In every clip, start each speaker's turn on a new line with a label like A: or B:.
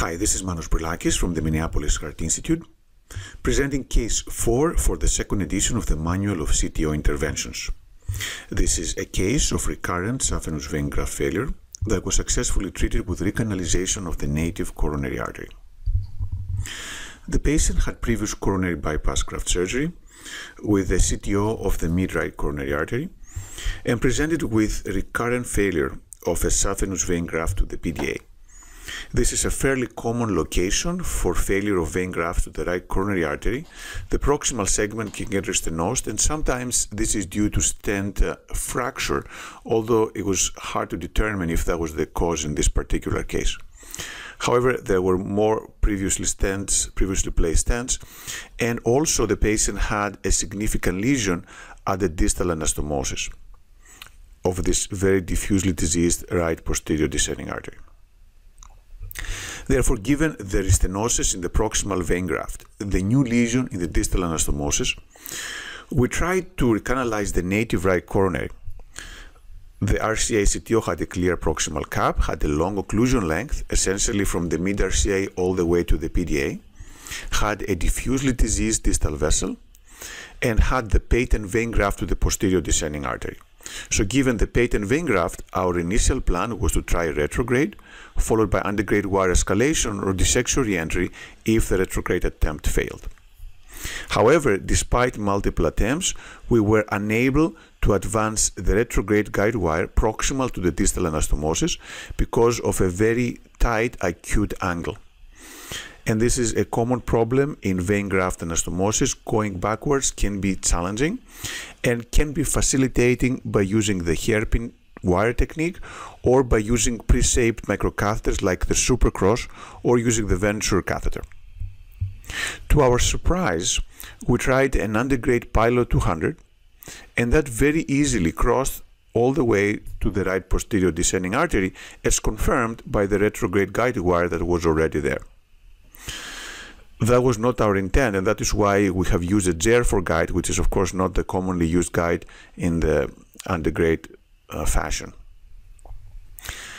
A: Hi, this is Manos Brilakis from the Minneapolis Heart Institute, presenting case 4 for the second edition of the Manual of CTO Interventions. This is a case of recurrent saphenous vein graft failure that was successfully treated with recanalization of the native coronary artery. The patient had previous coronary bypass graft surgery with a CTO of the mid-right coronary artery and presented with recurrent failure of a saphenous vein graft to the PDA. This is a fairly common location for failure of vein graft to the right coronary artery. The proximal segment can get restenosed, and sometimes this is due to stent uh, fracture, although it was hard to determine if that was the cause in this particular case. However, there were more previously stents, previously placed stents, and also the patient had a significant lesion at the distal anastomosis of this very diffusely diseased right posterior descending artery. Therefore, given the restenosis in the proximal vein graft, the new lesion in the distal anastomosis, we tried to recanalize the native right coronary. The RCA CTO had a clear proximal cap, had a long occlusion length, essentially from the mid RCA all the way to the PDA, had a diffusely diseased distal vessel, and had the patent vein graft to the posterior descending artery. So given the patent vein graft, our initial plan was to try retrograde, followed by antegrade wire escalation or dissection reentry if the retrograde attempt failed. However, despite multiple attempts, we were unable to advance the retrograde guide wire proximal to the distal anastomosis because of a very tight acute angle and this is a common problem in vein graft anastomosis. Going backwards can be challenging and can be facilitating by using the hairpin wire technique or by using pre-shaped microcatheters like the Supercross or using the Venture catheter. To our surprise, we tried an antegrade Pilot 200 and that very easily crossed all the way to the right posterior descending artery as confirmed by the retrograde guide wire that was already there. That was not our intent, and that is why we have used a JR4 guide, which is, of course, not the commonly used guide in the antegrade uh, fashion.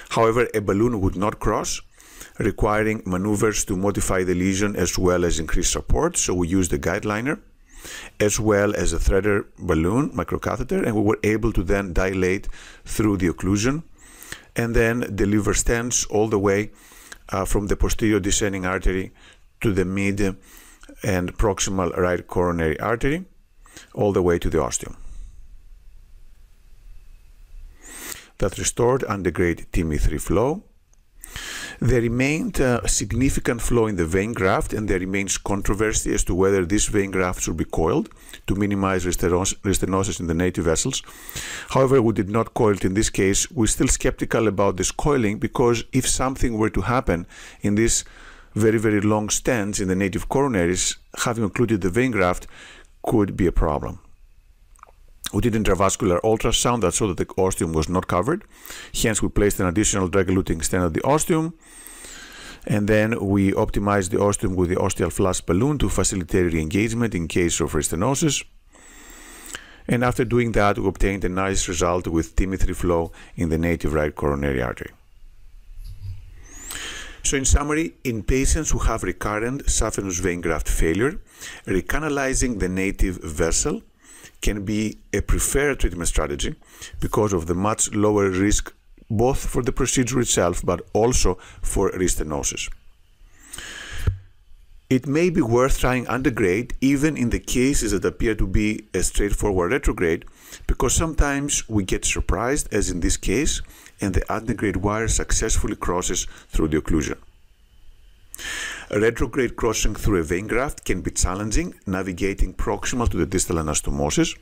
A: However, a balloon would not cross, requiring maneuvers to modify the lesion as well as increase support. So we used the Guideliner as well as a Threader balloon microcatheter, and we were able to then dilate through the occlusion and then deliver stents all the way uh, from the posterior descending artery to the mid and proximal right coronary artery all the way to the ostium. That restored antegrade TIMI3 flow. There remained a significant flow in the vein graft and there remains controversy as to whether this vein graft should be coiled to minimize restenosis in the native vessels. However, we did not coil it in this case. We're still skeptical about this coiling because if something were to happen in this very, very long stents in the native coronaries, having occluded the vein graft could be a problem. We did intravascular ultrasound that showed that the ostium was not covered. Hence, we placed an additional drug-eluting stent at the ostium. And then we optimized the ostium with the ostial flash balloon to facilitate re-engagement in case of restenosis. And after doing that, we obtained a nice result with TIMI3 flow in the native right coronary artery. So in summary, in patients who have recurrent saphenous vein graft failure, recanalizing the native vessel can be a preferred treatment strategy because of the much lower risk both for the procedure itself but also for restenosis. It may be worth trying antegrade even in the cases that appear to be a straightforward retrograde because sometimes we get surprised as in this case and the antegrade wire successfully crosses through the occlusion. A retrograde crossing through a vein graft can be challenging navigating proximal to the distal anastomosis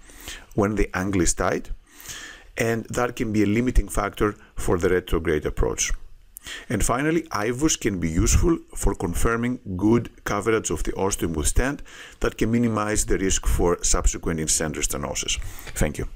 A: when the angle is tight and that can be a limiting factor for the retrograde approach. And finally, IVUS can be useful for confirming good coverage of the ostium with stent that can minimize the risk for subsequent in-stent stenosis. Thank you.